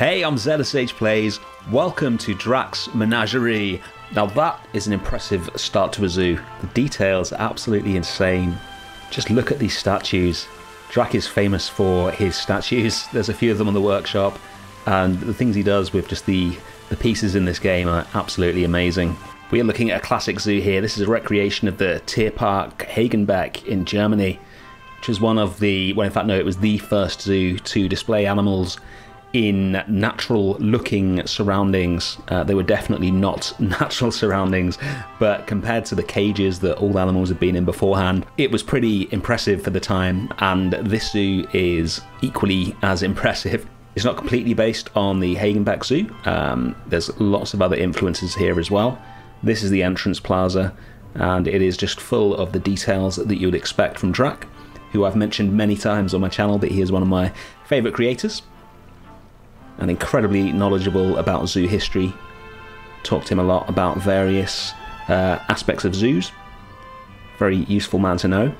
Hey, I'm ZSH Plays. Welcome to Drac's Menagerie. Now, that is an impressive start to a zoo. The details are absolutely insane. Just look at these statues. Drac is famous for his statues. There's a few of them on the workshop, and the things he does with just the, the pieces in this game are absolutely amazing. We are looking at a classic zoo here. This is a recreation of the Tierpark Hagenbeck in Germany, which is one of the, well, in fact, no, it was the first zoo to display animals in natural looking surroundings. Uh, they were definitely not natural surroundings, but compared to the cages that all animals had been in beforehand, it was pretty impressive for the time. And this zoo is equally as impressive. It's not completely based on the Hagenbeck Zoo, um, there's lots of other influences here as well. This is the entrance plaza, and it is just full of the details that you would expect from Drac, who I've mentioned many times on my channel that he is one of my favourite creators and incredibly knowledgeable about zoo history. Talked to him a lot about various uh, aspects of zoos. Very useful man to know.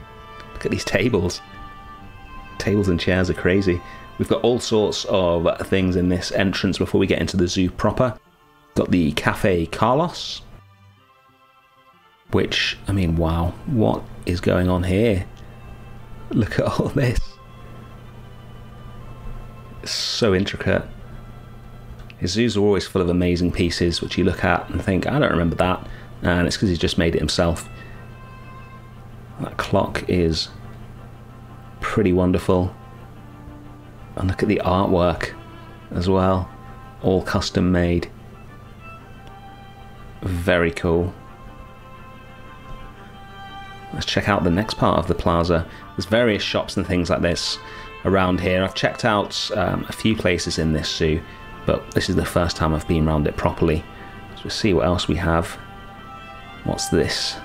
Look at these tables. Tables and chairs are crazy. We've got all sorts of things in this entrance before we get into the zoo proper. Got the Cafe Carlos, which, I mean, wow, what is going on here? Look at all this. It's so intricate. His zoos are always full of amazing pieces which you look at and think, I don't remember that, and it's because he's just made it himself. That clock is pretty wonderful. And look at the artwork as well, all custom made. Very cool. Let's check out the next part of the plaza. There's various shops and things like this around here. I've checked out um, a few places in this zoo but this is the first time I've been around it properly. So we'll see what else we have. What's this?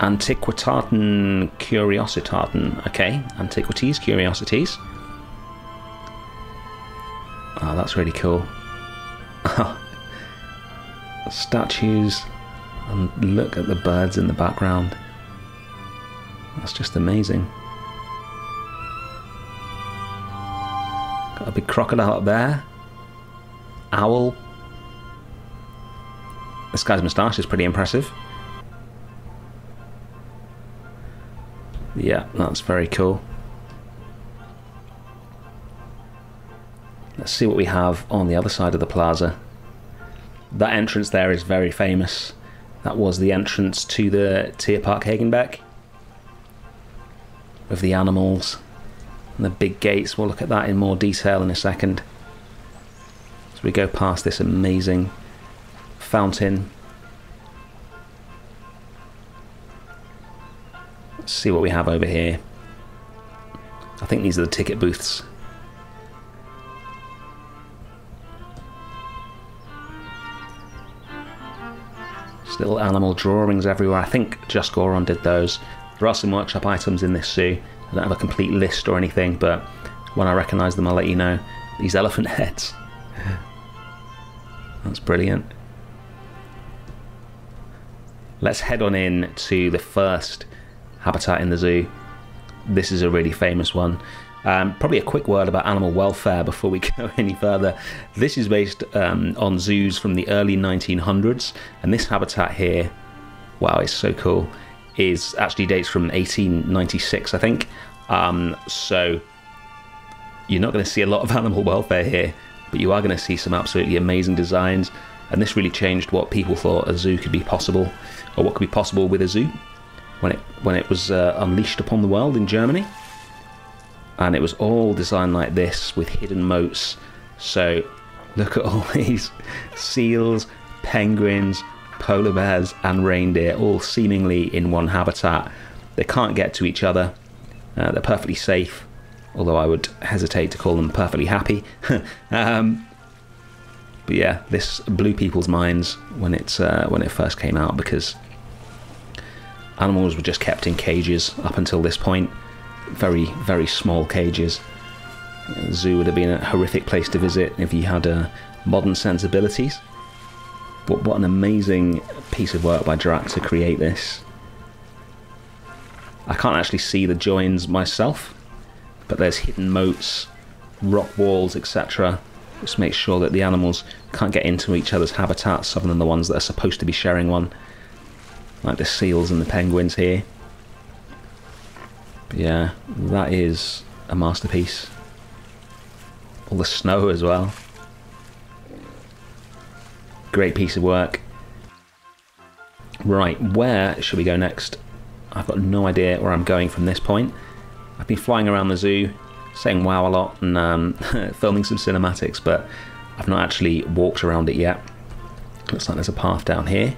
Antiquitaten Curiositaten. Okay, Antiquities, Curiosities. Oh, that's really cool. Statues, and look at the birds in the background. That's just amazing. A big crocodile up there. Owl. This guy's moustache is pretty impressive. Yeah, that's very cool. Let's see what we have on the other side of the plaza. That entrance there is very famous. That was the entrance to the Tierpark Hagenbeck. With the animals and the big gates. We'll look at that in more detail in a second. As we go past this amazing fountain. Let's see what we have over here. I think these are the ticket booths. Little animal drawings everywhere. I think Just Goron did those. There are some workshop items in this zoo. I don't have a complete list or anything, but when I recognise them, I'll let you know. These elephant heads. That's brilliant. Let's head on in to the first habitat in the zoo. This is a really famous one. Um, probably a quick word about animal welfare before we go any further. This is based um, on zoos from the early 1900s, and this habitat here, wow, it's so cool is actually dates from 1896, I think. Um, so you're not going to see a lot of animal welfare here, but you are going to see some absolutely amazing designs. And this really changed what people thought a zoo could be possible, or what could be possible with a zoo when it when it was uh, unleashed upon the world in Germany. And it was all designed like this with hidden moats. So look at all these seals, penguins, polar bears and reindeer all seemingly in one habitat. They can't get to each other. Uh, they're perfectly safe, although I would hesitate to call them perfectly happy. um, but yeah, this blew people's minds when it's uh, when it first came out because animals were just kept in cages up until this point, very very small cages. The zoo would have been a horrific place to visit if you had uh, modern sensibilities. What, what an amazing piece of work by Drac to create this. I can't actually see the joins myself, but there's hidden moats, rock walls, etc. Just make sure that the animals can't get into each other's habitats other than the ones that are supposed to be sharing one, like the seals and the penguins here. But yeah, that is a masterpiece. All the snow as well. Great piece of work. Right, where should we go next? I've got no idea where I'm going from this point. I've been flying around the zoo, saying wow a lot and um, filming some cinematics, but I've not actually walked around it yet. Looks like there's a path down here.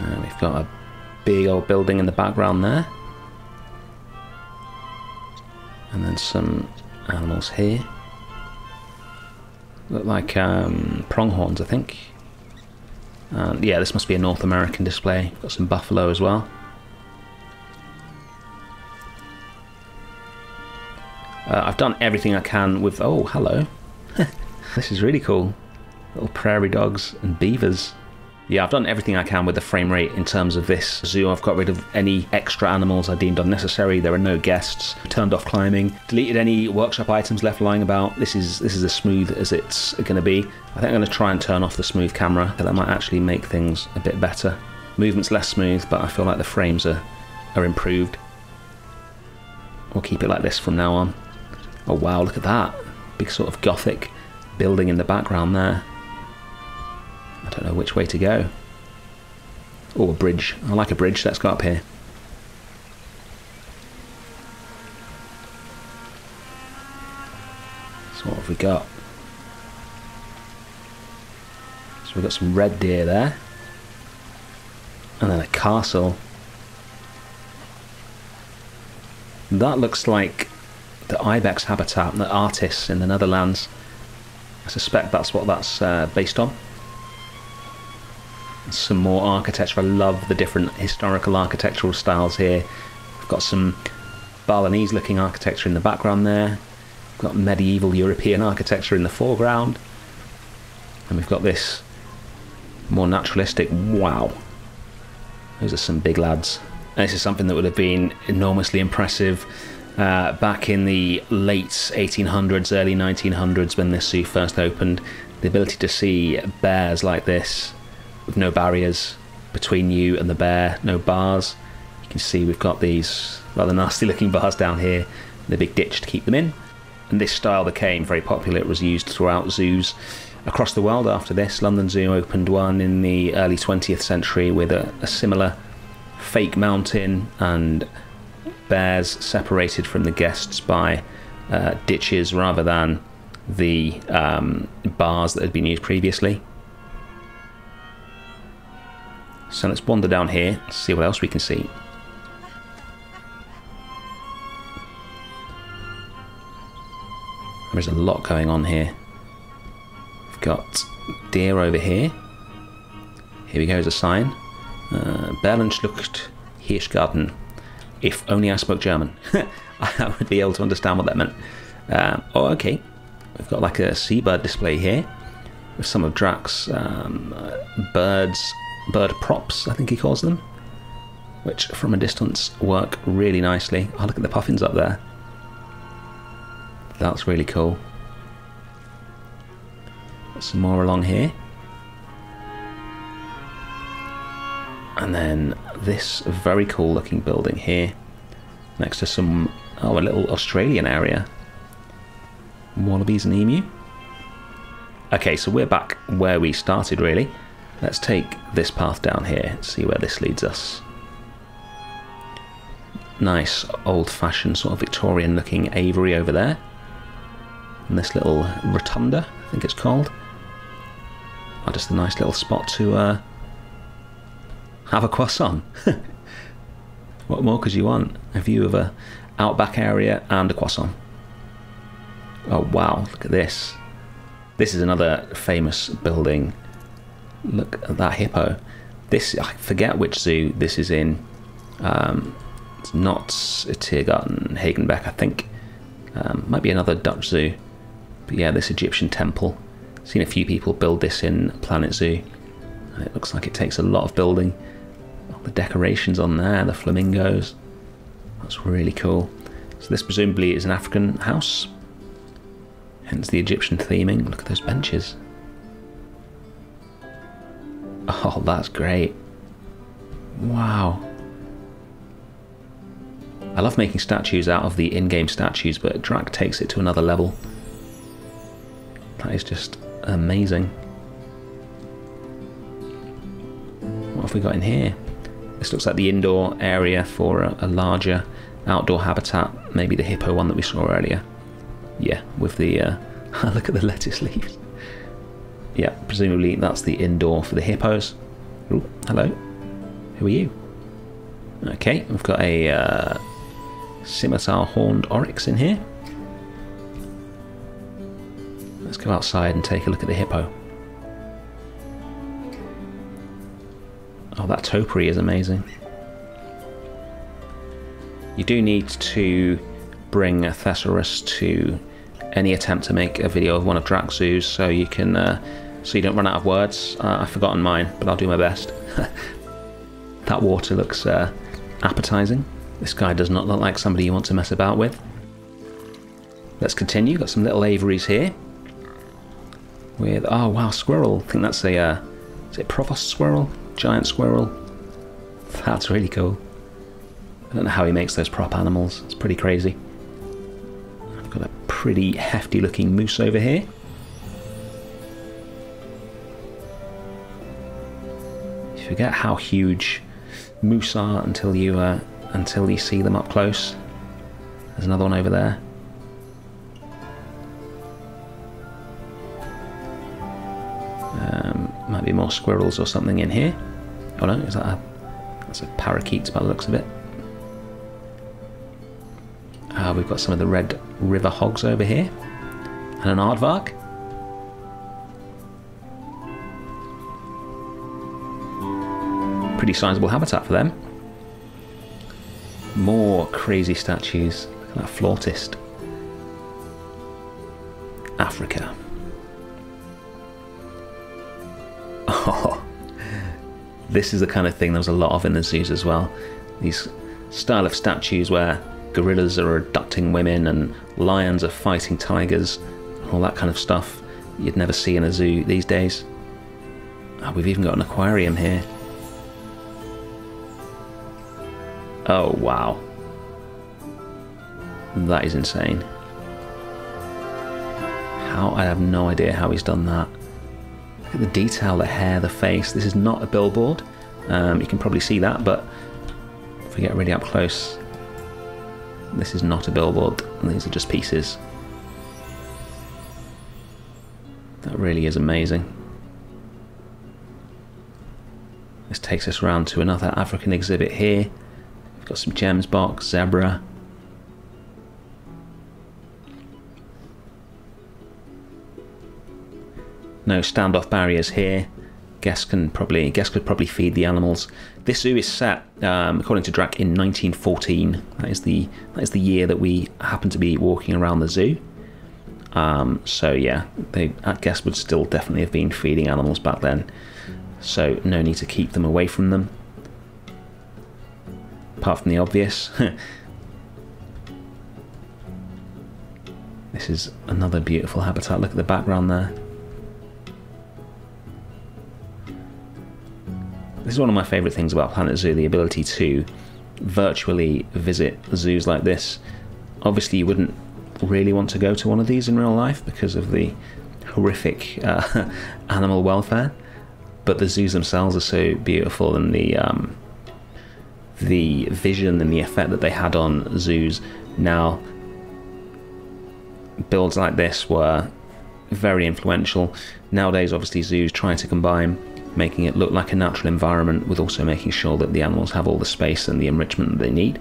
Uh, we've got a big old building in the background there. And then some animals here. Look like um, pronghorns, I think. And yeah, this must be a North American display. Got some buffalo as well. Uh, I've done everything I can with... Oh, hello. this is really cool. Little prairie dogs and beavers. Yeah, I've done everything I can with the frame rate in terms of this zoo. I've got rid of any extra animals I deemed unnecessary. There are no guests. Turned off climbing. Deleted any workshop items left lying about. This is this is as smooth as it's going to be. I think I'm going to try and turn off the smooth camera. That might actually make things a bit better. Movement's less smooth, but I feel like the frames are are improved. We'll keep it like this from now on. Oh wow, look at that. Big sort of gothic building in the background there. I don't know which way to go. Oh, a bridge. I like a bridge. Let's go up here. So what have we got? So we've got some red deer there. And then a castle. That looks like the ibex habitat, the Artis in the Netherlands. I suspect that's what that's uh, based on some more architecture. I love the different historical architectural styles here. We've got some Balinese looking architecture in the background there. We've got medieval European architecture in the foreground. And we've got this more naturalistic. Wow. Those are some big lads. And this is something that would have been enormously impressive uh, back in the late 1800s, early 1900s when this zoo first opened. The ability to see bears like this with no barriers between you and the bear, no bars. You can see we've got these rather nasty looking bars down here, the big ditch to keep them in. And this style became very popular. It was used throughout zoos across the world after this. London Zoo opened one in the early 20th century with a, a similar fake mountain and bears separated from the guests by uh, ditches rather than the um, bars that had been used previously. So let's wander down here, see what else we can see. There's a lot going on here. We've got deer over here. Here we go, as a sign. Uh, Berlenschlucht Hirschgarten. If only I spoke German. I would be able to understand what that meant. Um, oh, okay. We've got like a seabird display here with some of Drac's um, uh, birds bird props, I think he calls them, which from a distance work really nicely. Oh, look at the puffins up there. That's really cool. Some more along here. And then this very cool looking building here, next to some, oh, a little Australian area. Wallabies and emu. Okay, so we're back where we started really. Let's take this path down here, and see where this leads us. Nice old-fashioned sort of Victorian looking aviary over there. And this little rotunda, I think it's called. Oh, just a nice little spot to uh, have a croissant. what more could you want? A view of a outback area and a croissant. Oh wow, look at this. This is another famous building Look at that hippo. This I forget which zoo this is in. Um, it's not a Tiergarten Hagenbeck, I think. Um, might be another Dutch zoo. But yeah, this Egyptian temple. Seen a few people build this in Planet Zoo. And It looks like it takes a lot of building. the decorations on there, the flamingos. That's really cool. So this presumably is an African house. Hence the Egyptian theming. Look at those benches. Oh, that's great. Wow. I love making statues out of the in-game statues, but Drac takes it to another level. That is just amazing. What have we got in here? This looks like the indoor area for a, a larger outdoor habitat, maybe the hippo one that we saw earlier. Yeah, with the, uh, look at the lettuce leaves. Yeah, presumably that's the indoor for the hippos. Ooh, hello. Who are you? Okay, we've got a uh, scimitar horned oryx in here. Let's go outside and take a look at the hippo. Oh, that topiary is amazing. You do need to bring a thesaurus to any attempt to make a video of one of zoos so you can uh, so you don't run out of words. Uh, I've forgotten mine, but I'll do my best. that water looks uh, appetizing. This guy does not look like somebody you want to mess about with. Let's continue. Got some little aviaries here. With oh wow, squirrel. I think that's a uh, is it Prevost squirrel? Giant squirrel. That's really cool. I don't know how he makes those prop animals. It's pretty crazy. I've got a pretty hefty looking moose over here. Forget how huge moose are until you uh, until you see them up close. There's another one over there. Um, might be more squirrels or something in here. Oh no, is that a that's a parakeet by the looks of it. Uh, we've got some of the red river hogs over here. And an aardvark. Pretty sizable habitat for them. More crazy statues. Look at that flautist. Africa. Oh, this is the kind of thing there was a lot of in the zoos as well. These style of statues where gorillas are abducting women and lions are fighting tigers, and all that kind of stuff you'd never see in a zoo these days. Oh, we've even got an aquarium here. Oh, wow. That is insane. How? I have no idea how he's done that. Look at the detail, the hair, the face. This is not a billboard. Um, you can probably see that, but if we get really up close, this is not a billboard. These are just pieces. That really is amazing. This takes us around to another African exhibit here. Got some gemsbok, zebra. No standoff barriers here. Guests can probably guests could probably feed the animals. This zoo is set, um, according to Drac, in 1914. That is the that is the year that we happen to be walking around the zoo. Um, so yeah, they guests would still definitely have been feeding animals back then. So no need to keep them away from them. Apart from the obvious. this is another beautiful habitat. Look at the background there. This is one of my favourite things about Planet Zoo the ability to virtually visit zoos like this. Obviously, you wouldn't really want to go to one of these in real life because of the horrific uh, animal welfare, but the zoos themselves are so beautiful and the um, the vision and the effect that they had on zoos now builds like this were very influential nowadays obviously zoos try to combine making it look like a natural environment with also making sure that the animals have all the space and the enrichment that they need.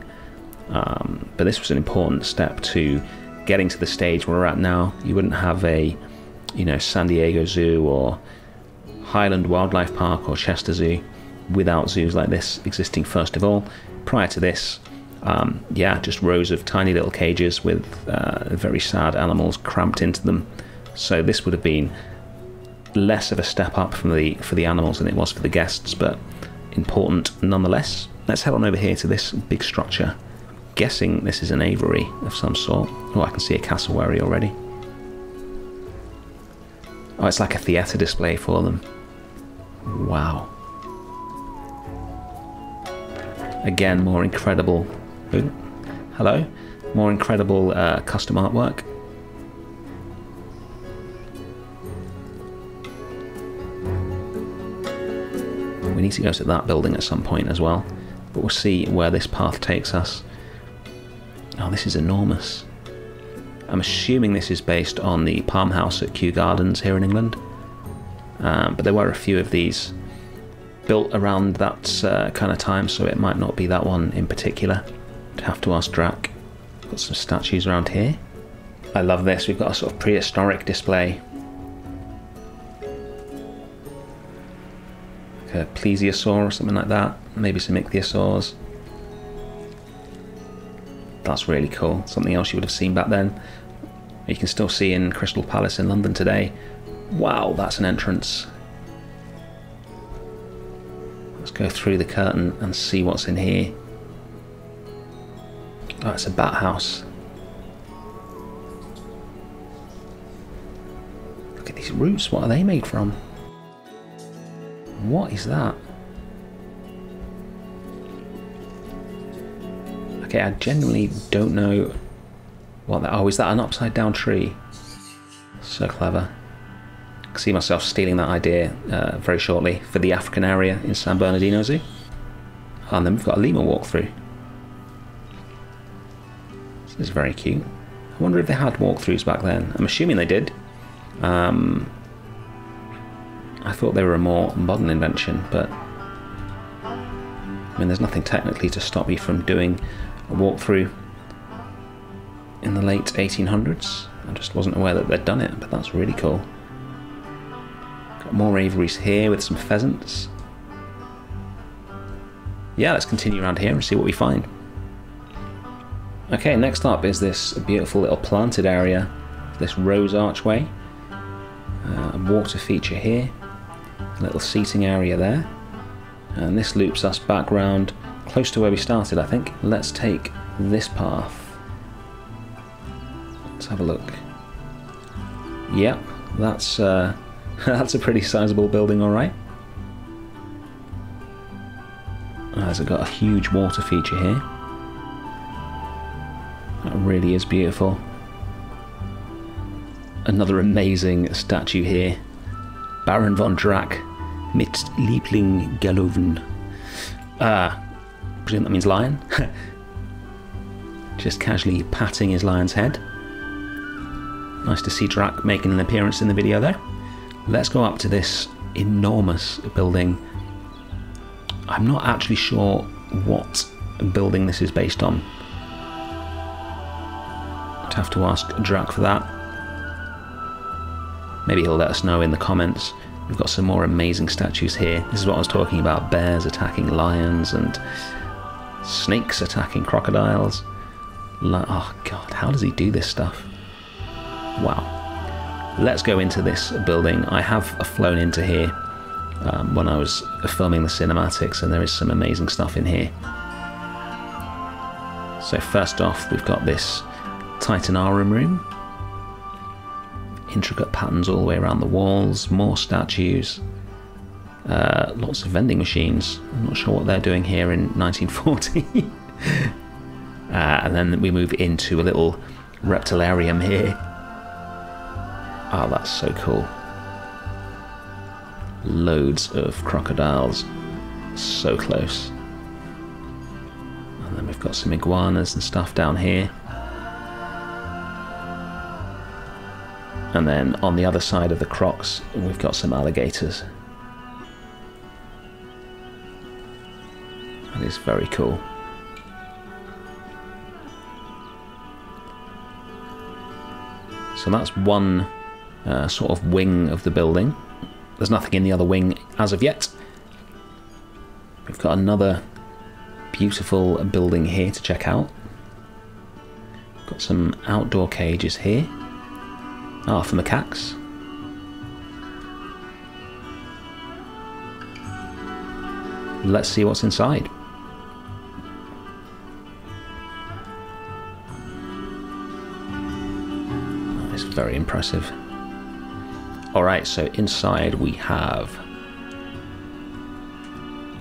Um, but this was an important step to getting to the stage where we're at now. You wouldn't have a, you know, San Diego Zoo or Highland Wildlife Park or Chester Zoo without zoos like this existing first of all. Prior to this, um, yeah, just rows of tiny little cages with uh, very sad animals cramped into them. So this would have been less of a step up from the for the animals than it was for the guests, but important nonetheless. Let's head on over here to this big structure. guessing this is an aviary of some sort. Oh, I can see a cassowary already. Oh, it's like a theatre display for them. Wow. Again, more incredible. Ooh, hello? More incredible uh, custom artwork. We need to go to that building at some point as well, but we'll see where this path takes us. Oh, this is enormous. I'm assuming this is based on the Palm House at Kew Gardens here in England. Um, but there were a few of these built around that uh, kind of time, so it might not be that one in particular. I'd have to ask Drac. Got some statues around here. I love this. We've got a sort of prehistoric display. Like a plesiosaur or something like that. Maybe some ichthyosaurs. That's really cool. Something else you would have seen back then. You can still see in Crystal Palace in London today. Wow, that's an entrance. Let's go through the curtain and see what's in here. Oh, it's a bat house. Look at these roots, what are they made from? What is that? Okay, I genuinely don't know what that... Oh, is that an upside down tree? So clever. See myself stealing that idea uh, very shortly for the African area in San Bernardino Zoo. And then we've got a lemur walkthrough. This is very cute. I wonder if they had walkthroughs back then. I'm assuming they did. Um, I thought they were a more modern invention, but I mean, there's nothing technically to stop me from doing a walkthrough in the late 1800s. I just wasn't aware that they'd done it, but that's really cool. More aviaries here with some pheasants. Yeah, let's continue around here and see what we find. Okay, next up is this beautiful little planted area, this rose archway. Uh, a water feature here, a little seating area there. And this loops us back round close to where we started, I think. Let's take this path. Let's have a look. Yep, that's uh, that's a pretty sizable building, all right. Has it got a huge water feature here? That really is beautiful. Another amazing statue here. Baron von Drac mit Liebling Galoven. Ah, uh, presume that means lion. Just casually patting his lion's head. Nice to see Drac making an appearance in the video there. Let's go up to this enormous building. I'm not actually sure what building this is based on. I'd have to ask Drac for that. Maybe he'll let us know in the comments. We've got some more amazing statues here. This is what I was talking about bears attacking lions and snakes attacking crocodiles. oh, God, how does he do this stuff? Wow. Let's go into this building. I have flown into here um, when I was filming the cinematics, and there is some amazing stuff in here. So, first off, we've got this Titanarum room intricate patterns all the way around the walls, more statues, uh, lots of vending machines. I'm not sure what they're doing here in 1940. uh, and then we move into a little reptilarium here. Oh, that's so cool. Loads of crocodiles. So close. And then we've got some iguanas and stuff down here. And then on the other side of the crocs, we've got some alligators. That is very cool. So that's one uh, sort of wing of the building. There's nothing in the other wing as of yet. We've got another beautiful building here to check out. Got some outdoor cages here. Ah, oh, for macaques. Let's see what's inside. It's very impressive. Alright, so inside we have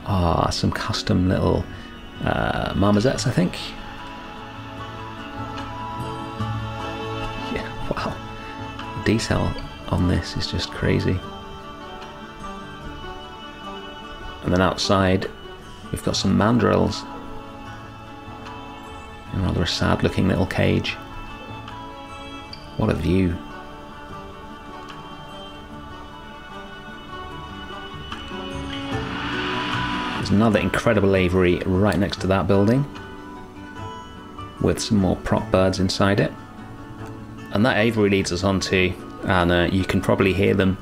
ah some custom little uh, marmosets, I think. Yeah, wow. Detail on this is just crazy. And then outside, we've got some mandrills. In rather a sad looking little cage. What a view. Another incredible aviary right next to that building with some more prop birds inside it. And that aviary leads us on to, and uh, you can probably hear them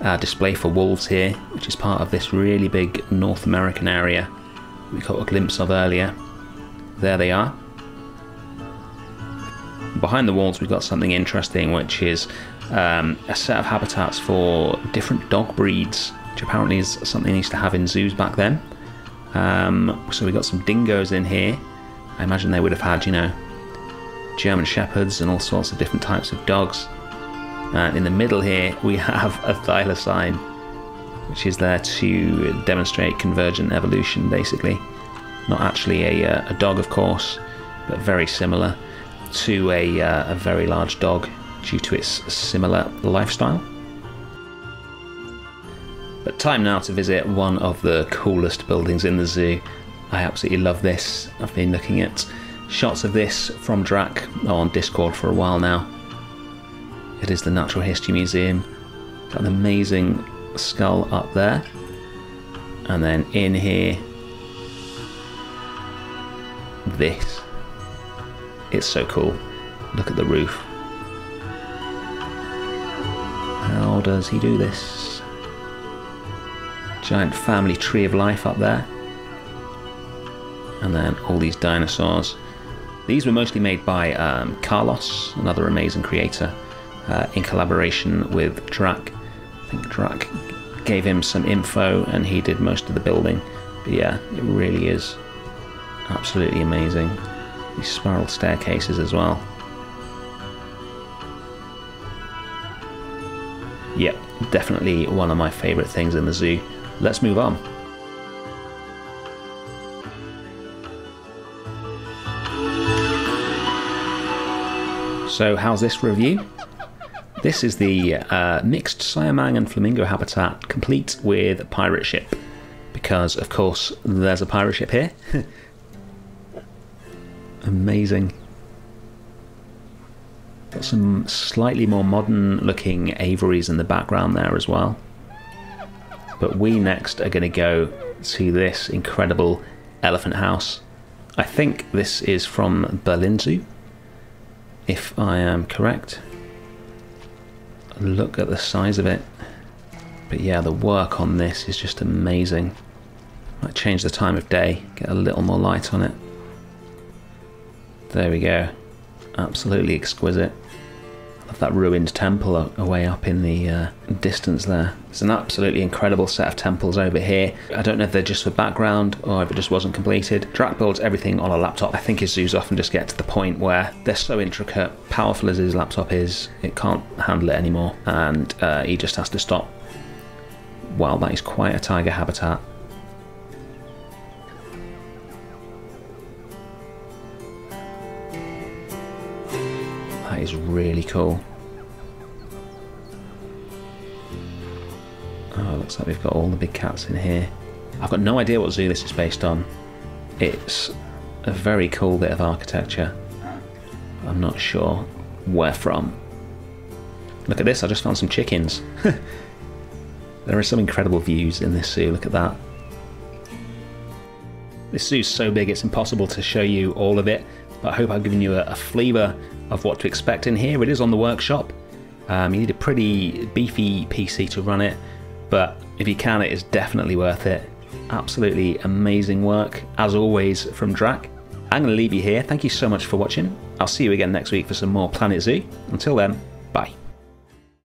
uh, display for wolves here, which is part of this really big North American area we caught a glimpse of earlier. There they are. Behind the walls, we've got something interesting, which is um, a set of habitats for different dog breeds, which apparently is something they used to have in zoos back then. Um, so we've got some dingoes in here. I imagine they would have had, you know, German shepherds and all sorts of different types of dogs. And in the middle here, we have a thylacine, which is there to demonstrate convergent evolution, basically. Not actually a, uh, a dog, of course, but very similar to a, uh, a very large dog due to its similar lifestyle. But time now to visit one of the coolest buildings in the zoo. I absolutely love this. I've been looking at shots of this from Drac on Discord for a while now. It is the Natural History Museum. Got an amazing skull up there. And then in here, this. It's so cool. Look at the roof. How does he do this? Giant family tree of life up there. And then all these dinosaurs. These were mostly made by um, Carlos, another amazing creator uh, in collaboration with Drac. I think Drac gave him some info and he did most of the building. But yeah, it really is absolutely amazing. These spiral staircases as well. Yep, definitely one of my favourite things in the zoo. Let's move on. So, how's this review? This is the uh, mixed Siamang and Flamingo habitat, complete with pirate ship. Because, of course, there's a pirate ship here. Amazing. Got some slightly more modern looking aviaries in the background there as well. But we next are going to go to this incredible elephant house. I think this is from Berlin Zoo, if I am correct look at the size of it. But yeah, the work on this is just amazing. Might change the time of day, get a little more light on it. There we go. Absolutely exquisite. That ruined temple away up in the uh, distance there. It's an absolutely incredible set of temples over here. I don't know if they're just for background or if it just wasn't completed. Drac builds everything on a laptop. I think his zoos often just get to the point where they're so intricate, powerful as his laptop is, it can't handle it anymore, and uh, he just has to stop. Wow, that is quite a tiger habitat. Is really cool. Oh, looks like we've got all the big cats in here. I've got no idea what zoo this is based on. It's a very cool bit of architecture. I'm not sure where from. Look at this, I just found some chickens. there are some incredible views in this zoo, look at that. This zoo's so big it's impossible to show you all of it, but I hope I've given you a, a flavour of what to expect in here. It is on the workshop. Um, you need a pretty beefy PC to run it, but if you can, it is definitely worth it. Absolutely amazing work, as always, from Drac. I'm going to leave you here. Thank you so much for watching. I'll see you again next week for some more Planet Zoo. Until then, bye.